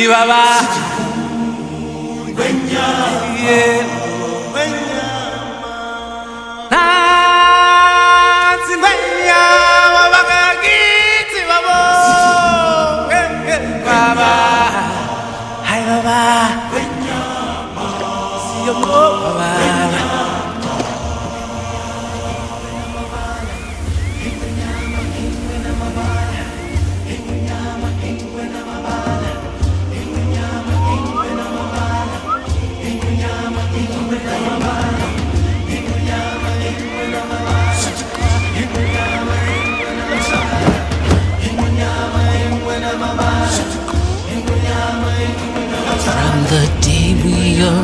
Ibaba. Yeah. Nansi manyama bakakithi babo. Eh, eh, Baba. Hi baba. Siyomo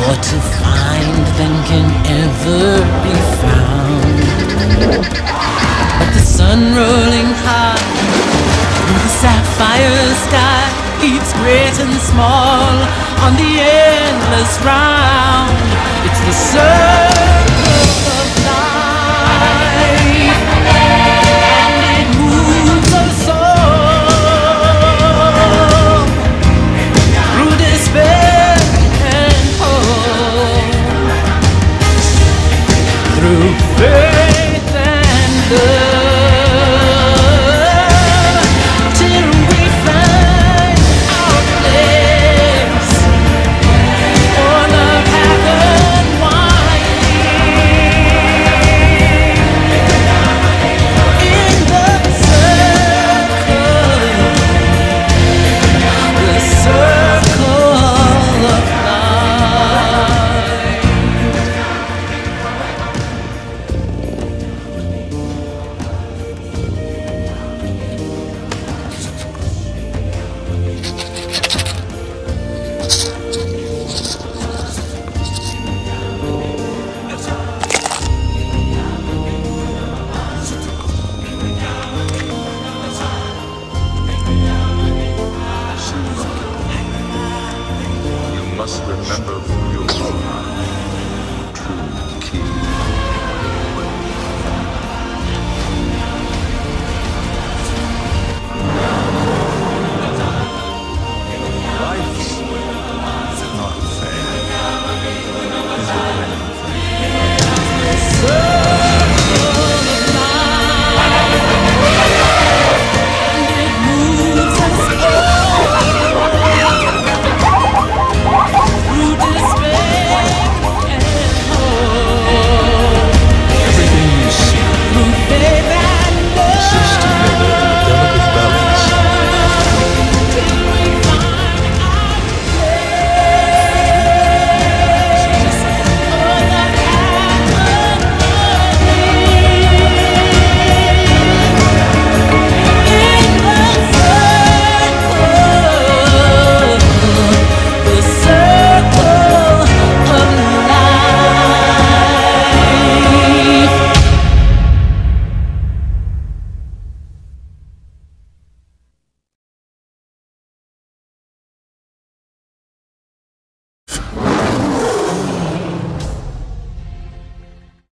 more to find than can ever be found. But the sun rolling high through the sapphire sky keeps great and small on the endless round. It's the sun.